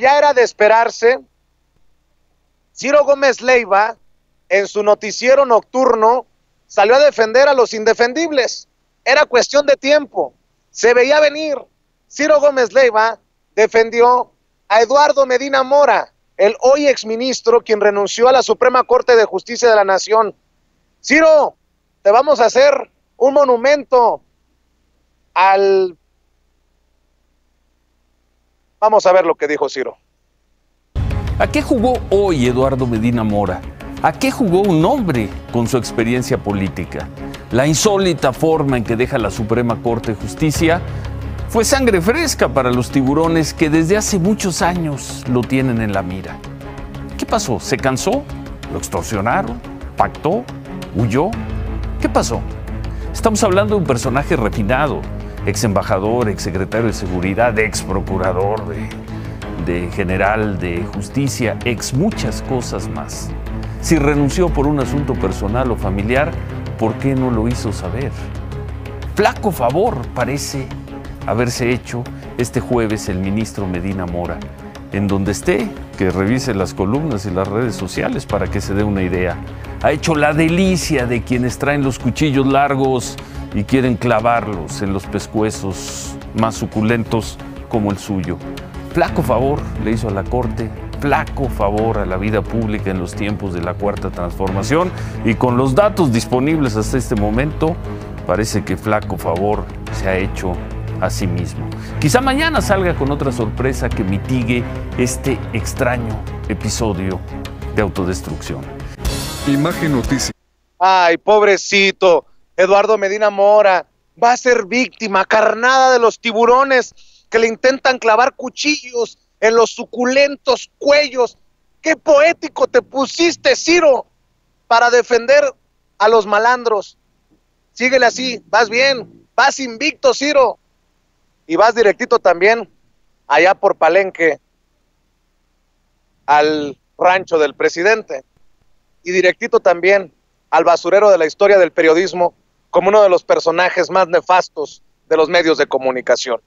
ya era de esperarse, Ciro Gómez Leiva, en su noticiero nocturno, salió a defender a los indefendibles. Era cuestión de tiempo. Se veía venir. Ciro Gómez Leiva defendió a Eduardo Medina Mora, el hoy exministro quien renunció a la Suprema Corte de Justicia de la Nación. Ciro, te vamos a hacer un monumento al Vamos a ver lo que dijo Ciro. ¿A qué jugó hoy Eduardo Medina Mora? ¿A qué jugó un hombre con su experiencia política? La insólita forma en que deja la Suprema Corte de Justicia fue sangre fresca para los tiburones que desde hace muchos años lo tienen en la mira. ¿Qué pasó? ¿Se cansó? ¿Lo extorsionaron? ¿Pactó? ¿Huyó? ¿Qué pasó? Estamos hablando de un personaje refinado, ex embajador, ex secretario de seguridad, ex procurador, de, de general de justicia, ex muchas cosas más. Si renunció por un asunto personal o familiar, ¿por qué no lo hizo saber? Flaco favor parece haberse hecho este jueves el ministro Medina Mora. En donde esté, que revise las columnas y las redes sociales para que se dé una idea. Ha hecho la delicia de quienes traen los cuchillos largos y quieren clavarlos en los pescuezos más suculentos como el suyo. Flaco favor le hizo a la Corte, flaco favor a la vida pública en los tiempos de la Cuarta Transformación y con los datos disponibles hasta este momento, parece que flaco favor se ha hecho a sí mismo. Quizá mañana salga con otra sorpresa que mitigue este extraño episodio de autodestrucción. Imagen noticia. Ay, pobrecito. Eduardo Medina Mora va a ser víctima, carnada de los tiburones que le intentan clavar cuchillos en los suculentos cuellos. Qué poético te pusiste, Ciro, para defender a los malandros. Síguele así, vas bien, vas invicto, Ciro. Y vas directito también allá por Palenque al rancho del presidente. Y directito también al basurero de la historia del periodismo como uno de los personajes más nefastos de los medios de comunicación.